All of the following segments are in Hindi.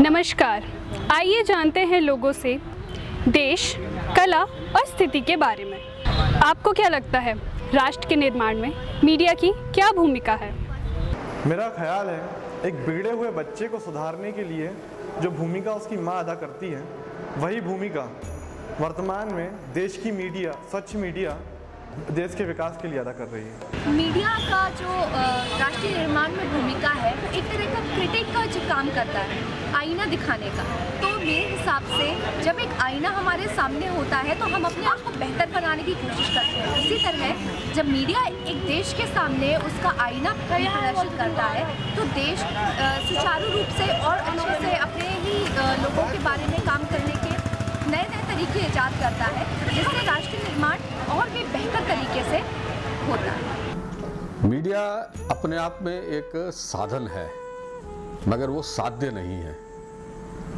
नमस्कार। आइए जानते हैं लोगों से देश कला और स्थिति के बारे में। आपको क्या लगता है राष्ट्र के निर्माण में मीडिया की क्या भूमिका है? मेरा ख्याल है एक बिगड़े हुए बच्चे को सुधारने के लिए जो भूमिका उसकी माँ अदा करती है वही भूमिका वर्तमान में देश की मीडिया स्वच्छ मीडिया देश के विकास के लिए अदा कर रही है। मीडिया का जो राष्ट्रीय निर्माण में भूमिका है वो एक तरह का क्रिटिक काम करता है, आईना दिखाने का। तो मेरे हिसाब से जब एक आईना हमारे सामने होता है तो हम अपने आप को बेहतर बनाने की कोशिश करते हैं। इसी तरह जब मीडिया एक देश के सामने उसका आईना प्रदर्शित करता है तो देश सुचारू रूप से और अच्छे से अपने ही लोगों के बारे में काम करने के नए नए तरीके ईजाद करता है, जिससे राष्ट्र निर्माण और भी बेहतर तरीके से होता है। मीडिया अपने आप में एक साधन है। मगर वो साध्य नहीं है।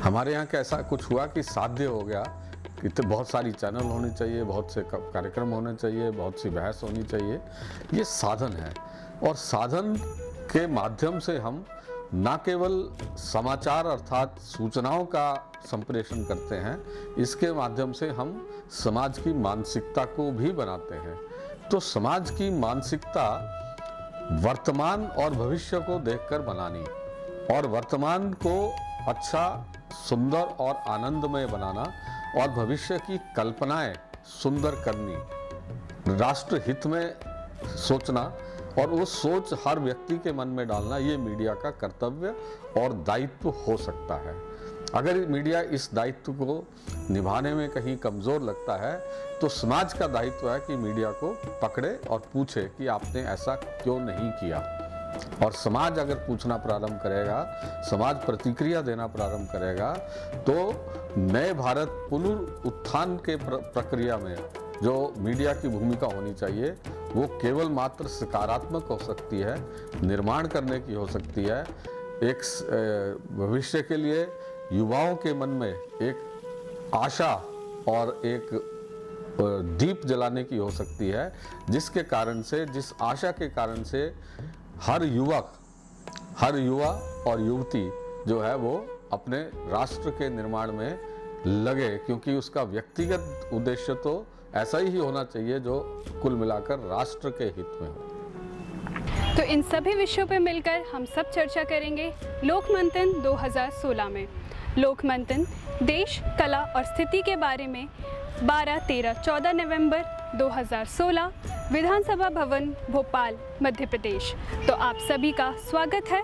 हमारे यहाँ कैसा कुछ हुआ कि साध्य हो गया कि तो बहुत सारी चैनल होने चाहिए, बहुत से कार्यक्रम होने चाहिए, बहुत सी बहस होनी चाहिए। ये साधन है और साधन के माध्यम से हम ना केवल समाचार अर्थात सूचनाओं का संप्रेषण करते हैं, इसके माध्यम से हम समाज की मानसिकता को भी बनाते हैं। तो समाज की मानसिकता वर्तमान और भविष्य को देखकर बनानी। और वर्तमान को अच्छा सुंदर और आनंदमय बनाना और भविष्य की कल्पनाएँ सुंदर करनी। राष्ट्र हित में सोचना और वो सोच हर व्यक्ति के मन में डालना, ये मीडिया का कर्तव्य और दायित्व हो सकता है। अगर मीडिया इस दायित्व को निभाने में कहीं कमज़ोर लगता है तो समाज का दायित्व है कि मीडिया को पकड़े और पूछे कि आपने ऐसा क्यों नहीं किया। और समाज अगर पूछना प्रारंभ करेगा समाज प्रतिक्रिया देना प्रारंभ करेगा तो नए भारत पुनरुत्थान के प्र, प्रक्रिया में जो मीडिया की भूमिका होनी चाहिए वो केवल मात्र सकारात्मक हो सकती है निर्माण करने की हो सकती है। एक भविष्य के लिए युवाओं के मन में एक आशा और एक दीप जलाने की हो सकती है जिसके कारण से जिस आशा के कारण से हर युवक हर युवा और युवती जो है वो अपने राष्ट्र के निर्माण में लगे क्योंकि उसका व्यक्तिगत उद्देश्य तो ऐसा ही होना चाहिए जो कुल मिलाकर राष्ट्र के हित में हो। तो इन सभी विषयों पर मिलकर हम सब चर्चा करेंगे लोक मंथन 2016 में। लोक मंथन देश कला और स्थिति के बारे में 12, 13, 14 नवंबर 2016 विधानसभा भवन भोपाल मध्य प्रदेश। तो आप सभी का स्वागत है।